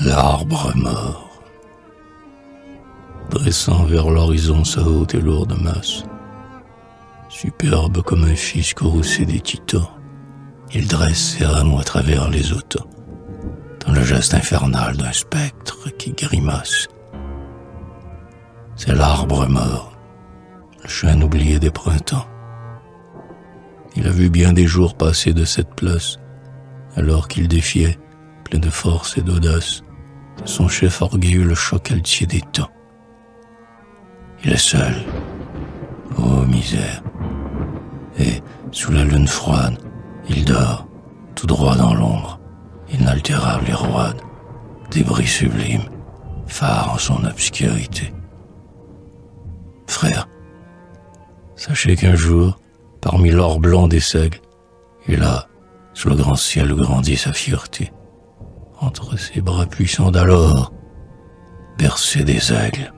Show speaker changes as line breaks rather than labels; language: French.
L'arbre mort. Dressant vers l'horizon sa haute et lourde masse, superbe comme un fils courroucé des titans, il dresse ses rameaux à travers les autos, dans le geste infernal d'un spectre qui grimace. C'est l'arbre mort, le chêne oublié des printemps. Il a vu bien des jours passer de cette place, alors qu'il défiait, plein de force et d'audace, son chef orgueilleux le choc altier des temps. Il est seul. Oh misère. Et, sous la lune froide, il dort, tout droit dans l'ombre, inaltérable et roide, débris sublime, phare en son obscurité. Frère, sachez qu'un jour, parmi l'or blanc des seigles, et là, sous le grand ciel où grandit sa fierté, entre ses bras puissants d'alors, bercés des aigles.